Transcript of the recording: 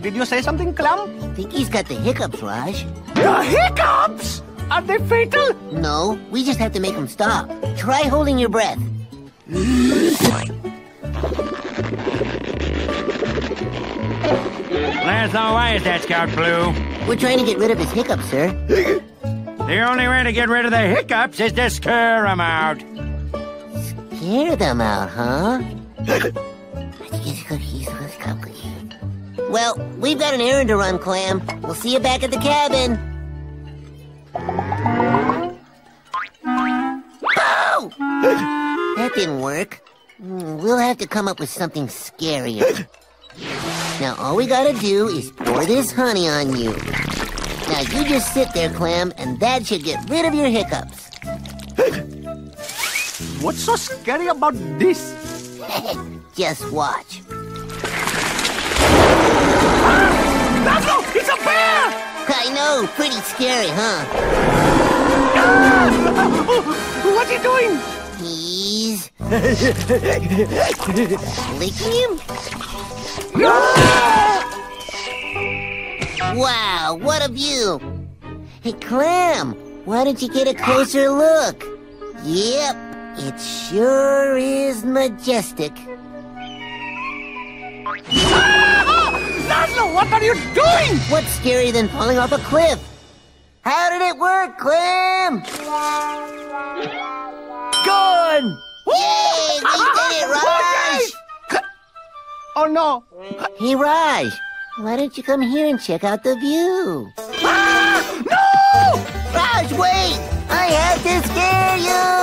Did you say something, Clam? Think he's got the hiccups, Raj. The hiccups! Are they fatal? No, we just have to make them stop. Try holding your breath. Lazlo, why is that Scout Blue? We're trying to get rid of his hiccups, sir. The only way to get rid of the hiccups is to scare 'em out. Scare them out, huh? Well, we've got an errand to run, Clam. We'll see you back at the cabin. Oh! That didn't work. We'll have to come up with something scarier. Now, all we gotta do is pour this honey on you. Now, you just sit there, Clam, and that should get rid of your hiccups. What's so scary about this? just watch. I pretty scary, huh? What's he doing? He's licking him? Wow, what a view! Hey, Clam, why don't you get a closer look? Yep, it sure is majestic. Ah! Lazlo, what are you doing? What's scarier than falling off a cliff? How did it work, Clem? Good! Yay, we did it, Raj! Oh no! Hey, Raj, why don't you come here and check out the view? Ah! No! Raj, wait! I have to scare you!